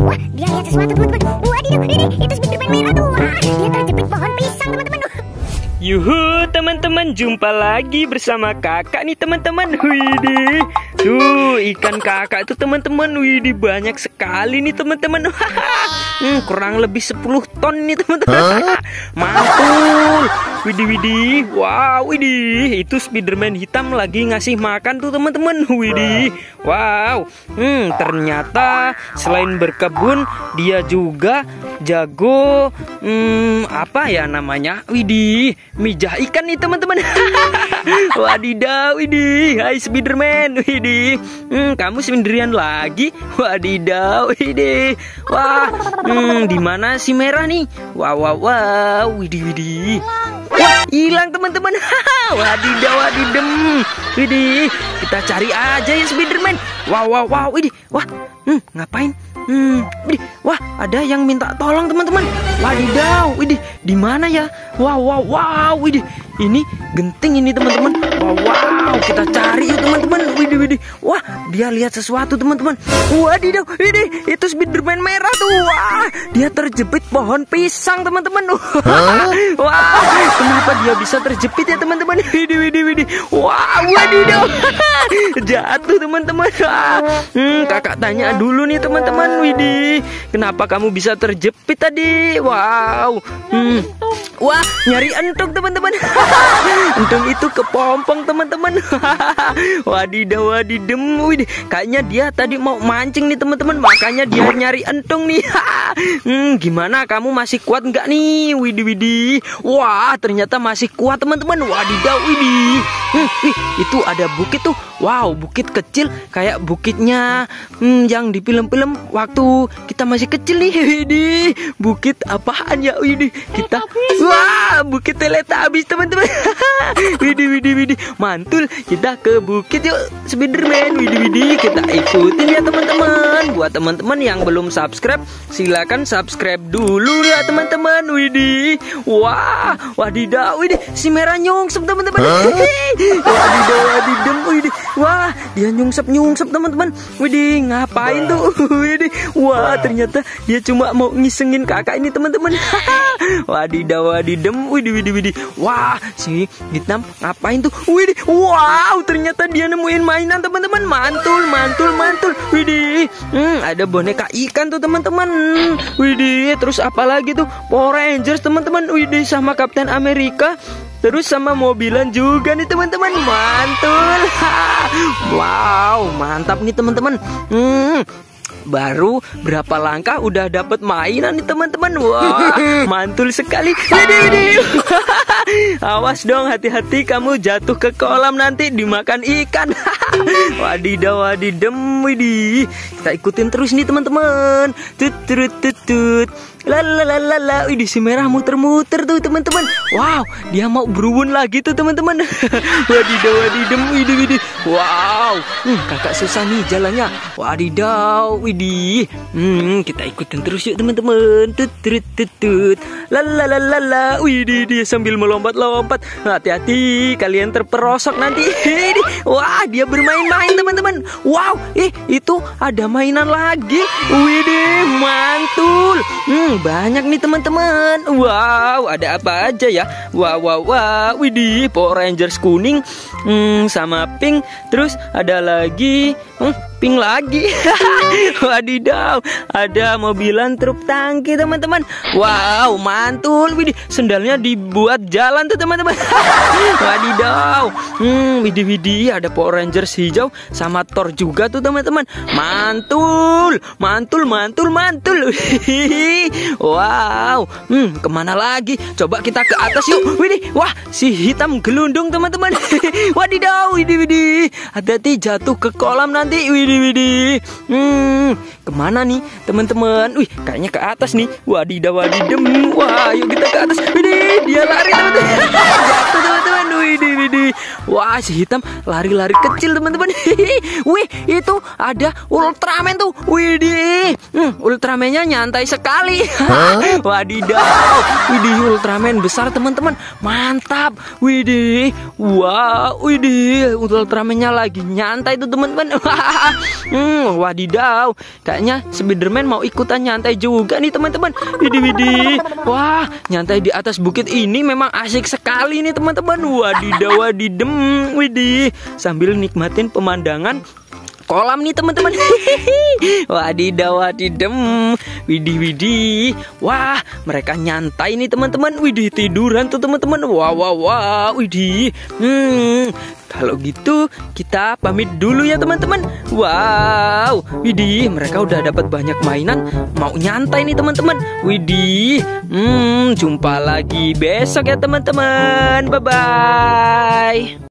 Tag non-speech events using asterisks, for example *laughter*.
Wah, dia lihat sesuatu teman-teman. Wadidaw, ini itu Spiderman merah tuh. Wah, dia terjepit pohon pisang teman-teman. Yuhu teman-teman. Jumpa lagi bersama kakak nih teman-teman. Widih. Tuh ikan kakak itu teman-teman. Widih banyak sekali nih teman-teman. *laughs* Hmm, Kurang lebih 10 ton nih teman-teman. *laughs* Mantul Widih widih. Wow widih. Itu Spiderman hitam lagi ngasih makan tuh teman-teman. Widih. Wow. Hmm, Ternyata selain berkebun Dia juga jago hmm, Apa ya namanya? Widih. Mijah ikan nih teman-teman. *laughs* Wadidaw, ini, Hai Spiderman, widih. Hmm, kamu sendirian lagi? Wadidaw, ini, Wah, hmm, di mana si merah nih? Wow, wow, wow, widih, widih. Wah, hilang teman-teman. *laughs* wadidaw, wadidem. Widih, kita cari aja ya Spiderman. Wow, wow, wow, widih. Wah, hmm, ngapain? Hmm, widih, wah ada yang minta tolong teman-teman. Wadidaw, widih, di mana ya? Wow, wow, wow, widih, ini genting ini teman-teman. Wow, wow, kita cari yuk teman-teman. Widih, widih, wah dia lihat sesuatu teman-teman. Wadidaw, widih, itu Spiderman merah tuh. Wah, dia terjepit pohon pisang teman-teman. *laughs* Wah, kenapa dia bisa terjepit ya teman-teman? *laughs* Widih, widih, widih. Wah, wadidaw, *laughs* jatuh teman-teman. Hmm, kakak tanya dulu nih teman-teman. Widih, kenapa kamu bisa terjepit tadi? Wow. Hmm. Wah, nyari entung teman-teman. *laughs* entung itu kepompong teman-teman. *laughs* wadidaw, wadidem. Widih, kayaknya dia tadi mau mancing nih teman-teman. Makanya dia nyari entung nih. *laughs* hmm, gimana kamu masih kuat nggak nih? Widih, widih. Wah, ternyata masih kuat teman-teman. Wadidaw, widih. Hmm, wih, itu ada bukit tuh. Wow, bukit kecil kayak bukitnya hmm, yang di film-film waktu kita masih kecil nih. Widih, bukit apaan ya? Widih, kita wah, bukit teletabis teman-teman. *laughs* widih, widih, widih. Mantul, kita ke bukit yuk Spiderman. Widih, widih, kita ikutin ya teman-teman. Buat teman-teman yang belum subscribe, silakan subscribe dulu ya teman-teman. Widih. Wah, wadidaw, widih, si merah nyungsep teman-teman. *laughs* wadidaw, wadidaw, widih. Wah, dia nyungsep-nyungsep teman-teman. Widih, ngapain tuh? *laughs* Widih. Wah, ternyata dia cuma mau ngisengin kakak ini teman-teman. *laughs* wadidaw, wadidem. Widih, widih, widih. Wah, si hitam ngapain tuh? Widih. Wow, ternyata dia nemuin mainan teman-teman. Mantul, mantul, mantul. Widih. Hmm, ada boneka ikan tuh teman-teman. Widih, terus apa lagi tuh? Power Rangers teman-teman. Widih sama Kapten Amerika. Terus sama mobilan juga nih teman-teman. Mantul. Wow mantap nih teman-teman. Hmm. Baru berapa langkah udah dapat mainan nih teman-teman? Wah *laughs* mantul sekali. *laughs* Awas dong hati-hati. Kamu jatuh ke kolam nanti dimakan ikan. *laughs* Wadidaw wadidem widih. Kita ikutin terus nih teman-teman. Tut tut tut tut Lalalala, Wih, si merah muter-muter tuh teman-teman. Wow, dia mau berubun lagi tuh teman-teman. *laughs* wadidaw, wadidem, widih, widih. Wow, hmm, kakak susah nih jalannya. Wadidaw, widih. Hmm, kita ikutin terus yuk teman-teman. Tut, tut, tut, tut. Dia sambil melompat-lompat. Hati-hati, kalian terperosok nanti. *laughs* Wah, dia bermain-main teman-teman. Wow, eh itu ada mainan lagi. Widih, mantul. Hmm, banyak nih teman-teman. Wow, ada apa aja ya? Wow, wow, wow. Widih, Power Rangers kuning, hmm, sama pink. Terus ada lagi, hmm, pink lagi. *laughs* Wadidaw, ada mobilan truk tangki teman-teman. Wow, mantul. Widih, sendalnya dibuat jalan tuh teman-teman. *laughs* Wadidaw. Hmm, widih widih ada Power Rangers hijau sama Thor juga tuh teman-teman. Mantul, mantul, mantul, mantul. *laughs* wow. Hmm, ke mana lagi? Coba kita ke atas yuk. Widih, wah, si hitam gelundung teman-teman. Wadidaw, widih widih. Hati-hati jatuh ke kolam nanti. Widih widih. Hmm, ke mana nih teman-teman? Wih, kayaknya ke atas nih. Wadidaw, wadidem. Wah, yuk kita ke atas. Widih. Wah, si hitam lari-lari kecil teman-teman. *laughs* Wih, itu ada Ultraman tuh. Widih, hmm, Ultramannya nyantai sekali. *laughs* Wadidaw, widih Ultraman besar teman-teman. Mantap, widih. Wah, widih, Ultramannya lagi nyantai tuh teman-teman. *laughs* hmm, wadidaw, kayaknya Spiderman mau ikutan nyantai juga nih teman-teman. Widih, widih. Wah, nyantai di atas bukit ini memang asik sekali nih teman-teman. Wadidaw, wadidem, widih. Sambil nikmatin pemandangan kolam nih teman-teman. *laughs* Wadidaw, wadidem. Widih, widih. Wah, mereka nyantai nih teman-teman. Widih, tiduran tuh teman-teman. Wah, wah, wah. Widih. Hmm, kalau gitu kita pamit dulu ya teman-teman. Wow, widih, mereka udah dapat banyak mainan. Mau nyantai nih teman-teman. Widih, hmm, jumpa lagi besok ya teman-teman. Bye bye.